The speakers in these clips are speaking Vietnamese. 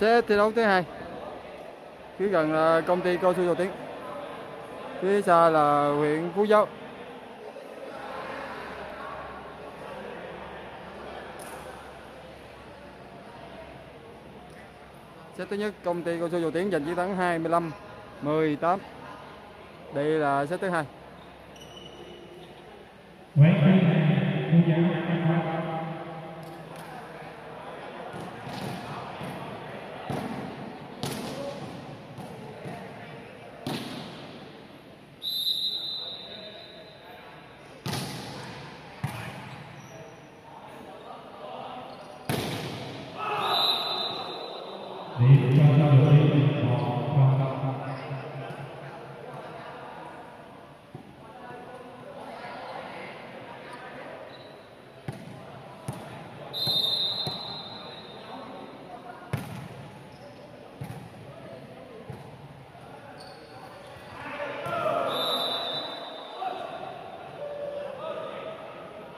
Set thi đấu thứ hai. Phía gần là công ty cao su dầu tiếng. Phía xa là huyện phú giáo. Xét thứ nhất, công ty cao su dầu tiếng giành chiến thắng 25 18 đây là set thứ hai.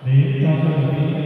Deus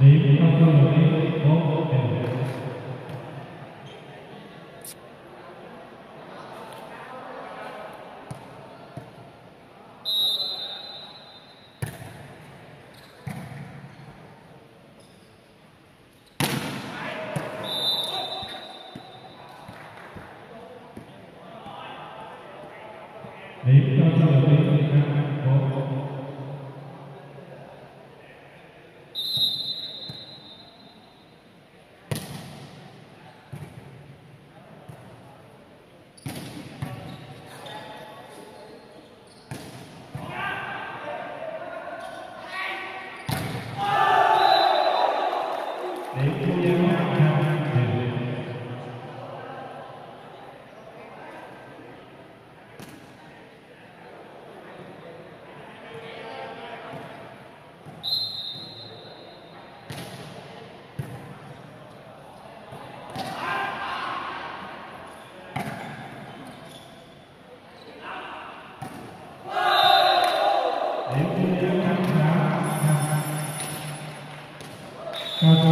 Để ông 力 Thank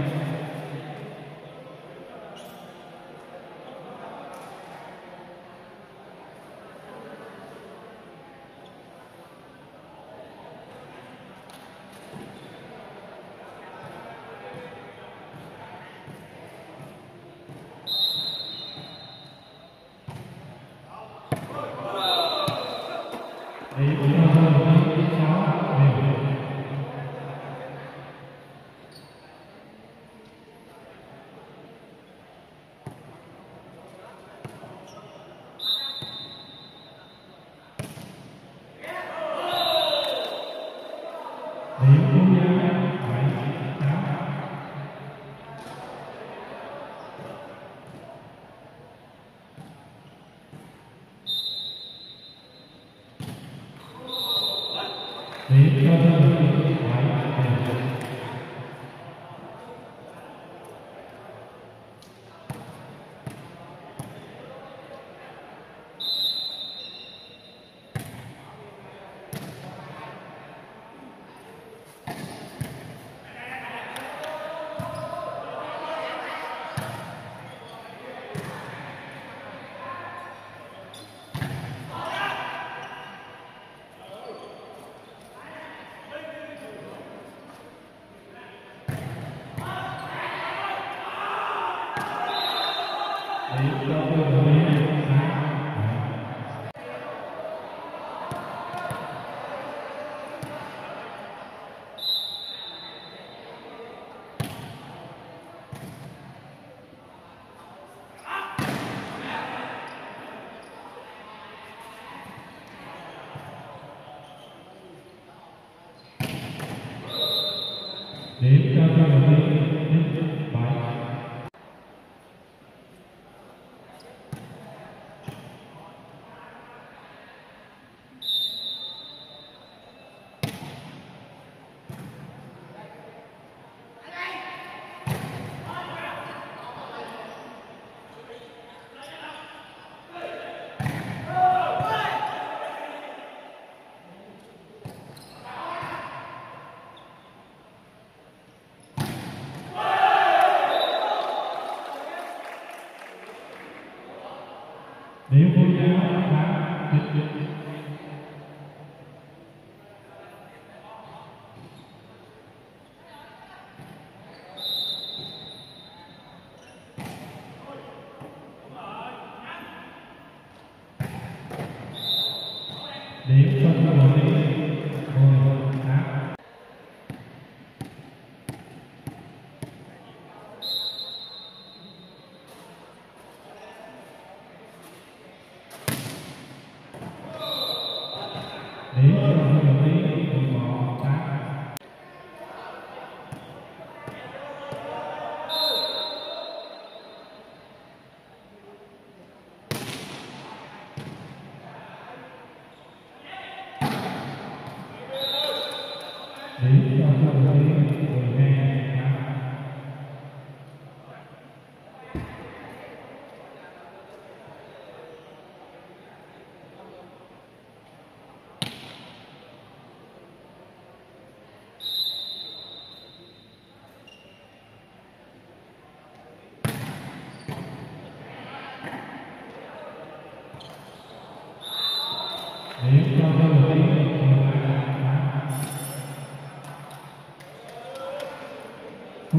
you. देवता का मंदिर bike Nenhum problema, tá?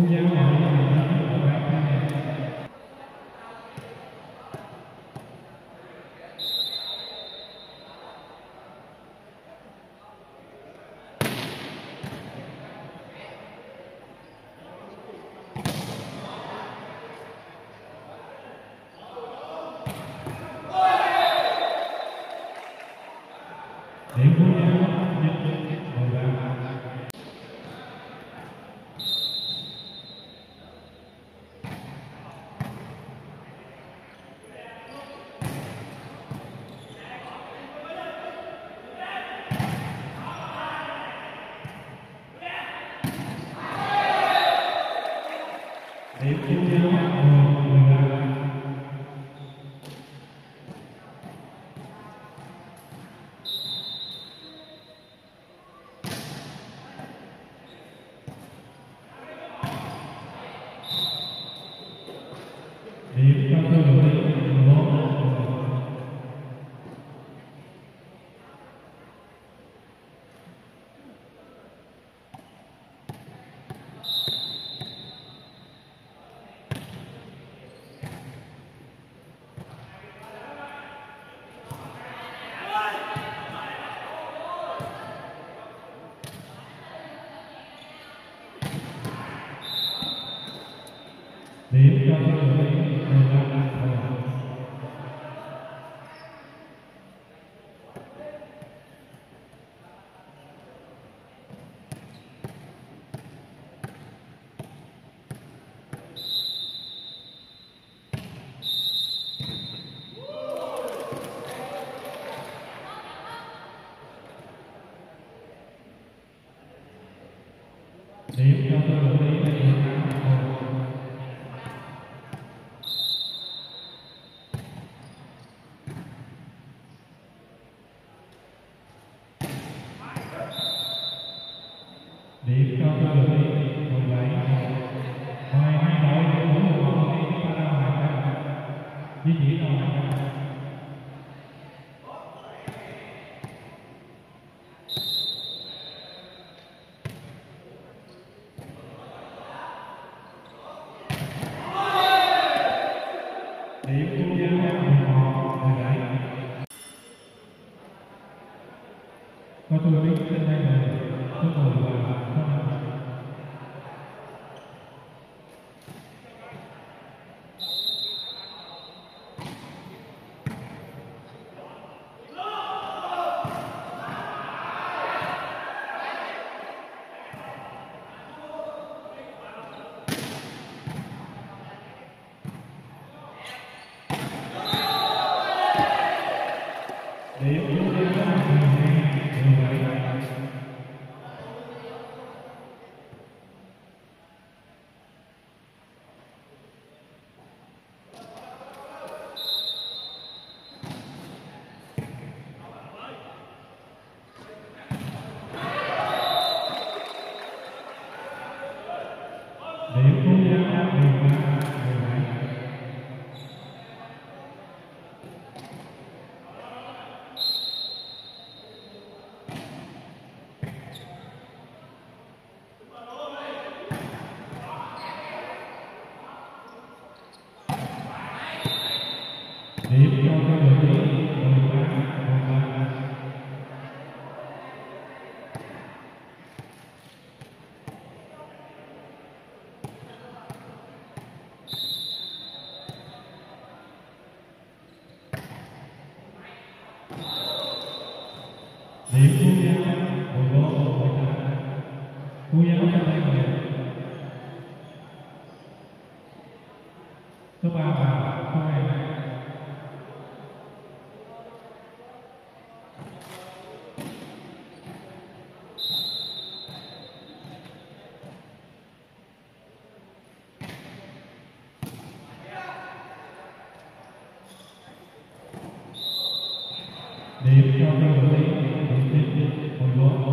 Yeah. Thank you. Sim, Thank you. देवताओं के भले मुस्लिम और लोग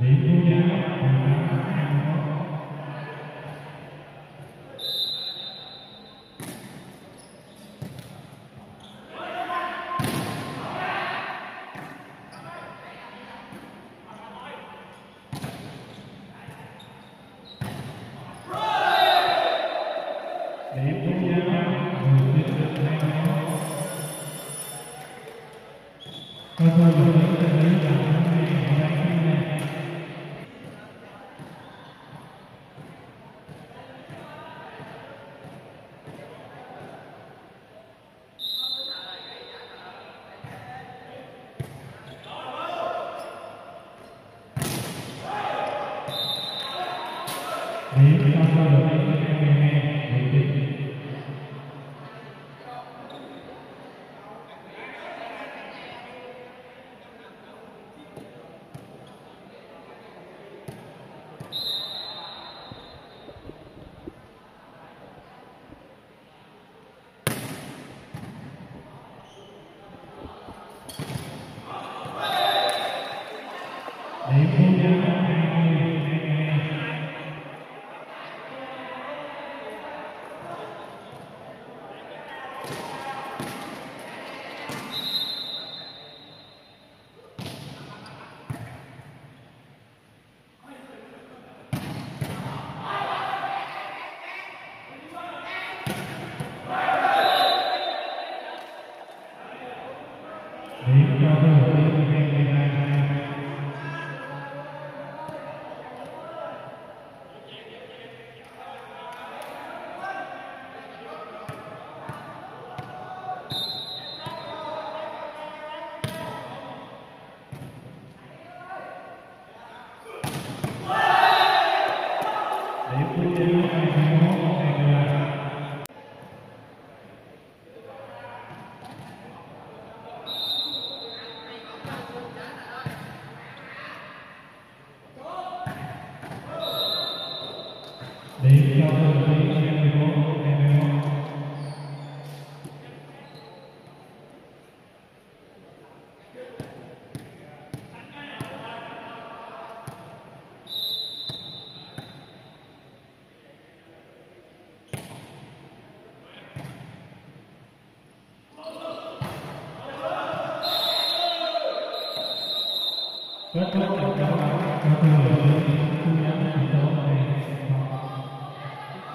Amen.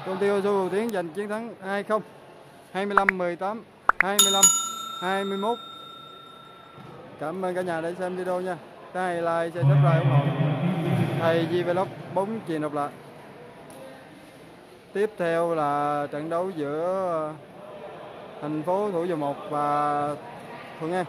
Công ty ô tô Tiến giành chiến thắng 2-0 25-18 25-21 Cảm ơn cả nhà đã xem video nha. Cái like, share, subscribe ủng hộ. Thầy Di Vlog 4 chuyện độc lạ Tiếp theo là trận đấu giữa ờ, thành phố Thủ Dầu Một và Thuận An.